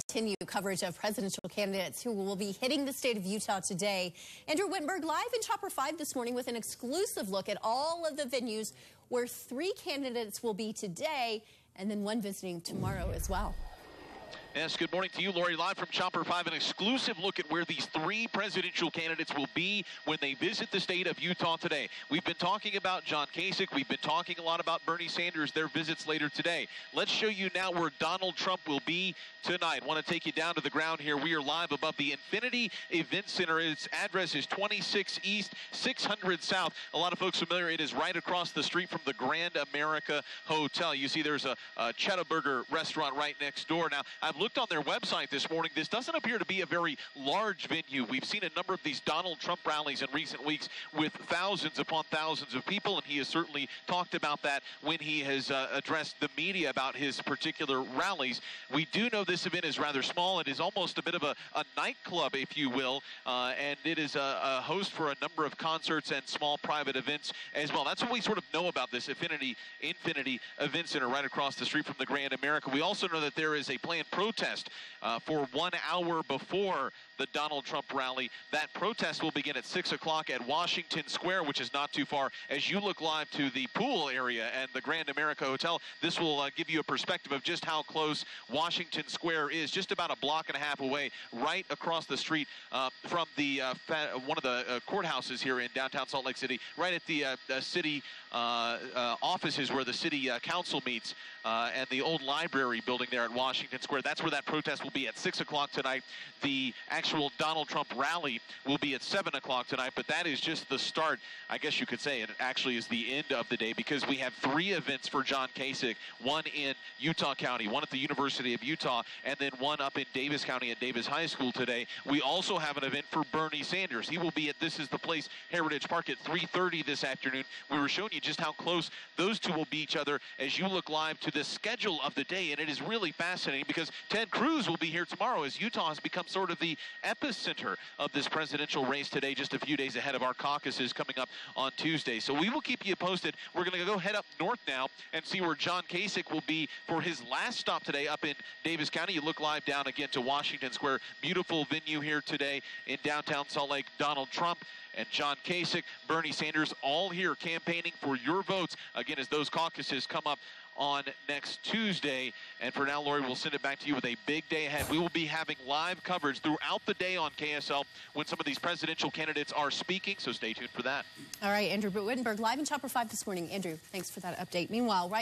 continue coverage of presidential candidates who will be hitting the state of Utah today. Andrew Wittenberg live in Chopper 5 this morning with an exclusive look at all of the venues where three candidates will be today and then one visiting tomorrow as well. Yes, good morning to you, Lori. Live from Chopper 5, an exclusive look at where these three presidential candidates will be when they visit the state of Utah today. We've been talking about John Kasich. We've been talking a lot about Bernie Sanders, their visits later today. Let's show you now where Donald Trump will be tonight. want to take you down to the ground here. We are live above the Infinity Event Center. Its address is 26 East, 600 South. A lot of folks familiar. It is right across the street from the Grand America Hotel. You see there's a, a Cheddar Burger restaurant right next door. Now, I've looked looked on their website this morning. This doesn't appear to be a very large venue. We've seen a number of these Donald Trump rallies in recent weeks with thousands upon thousands of people, and he has certainly talked about that when he has uh, addressed the media about his particular rallies. We do know this event is rather small. It is almost a bit of a, a nightclub, if you will, uh, and it is a, a, host for a number of concerts and small private events as well. That's what we sort of know about this Infinity Infinity Event Center right across the street from the Grand America. We also know that there is a planned protest protest uh, for one hour before the Donald Trump rally. That protest will begin at 6 o'clock at Washington Square, which is not too far. As you look live to the pool area and the Grand America Hotel, this will uh, give you a perspective of just how close Washington Square is, just about a block and a half away, right across the street uh, from the uh, one of the uh, courthouses here in downtown Salt Lake City, right at the uh, city offices where the city council meets, and the old library building there at Washington Square. That's where that protest will be at 6 o'clock tonight. The actual Donald Trump rally will be at 7 o'clock tonight, but that is just the start. I guess you could say it actually is the end of the day because we have three events for John Kasich one in Utah County, one at the University of Utah, and then one up in Davis County at Davis High School today. We also have an event for Bernie Sanders. He will be at This Is the Place Heritage Park at 3.30 this afternoon. We were showing you just how close those two will be each other as you look live to the schedule of the day, and it is really fascinating because Ted Cruz will be here tomorrow as Utah has become sort of the epicenter of this presidential race today, just a few days ahead of our caucuses coming up on Tuesday. So we will keep you posted. We're going to go head up north now and see where John Kasich will be for his last stop today up in Davis County. You look live down again to Washington Square. Beautiful venue here today in downtown Salt Lake. Donald Trump and John Kasich, Bernie Sanders, all here campaigning for your votes. Again, as those caucuses come up on next Tuesday. And for now, Lori, we'll send it back to you with a big day ahead. We will be having live coverage throughout the day on KSL when some of these presidential candidates are speaking, so stay tuned for that. All right, Andrew Wittenberg, live in Chopper 5 this morning. Andrew, thanks for that update. Meanwhile, right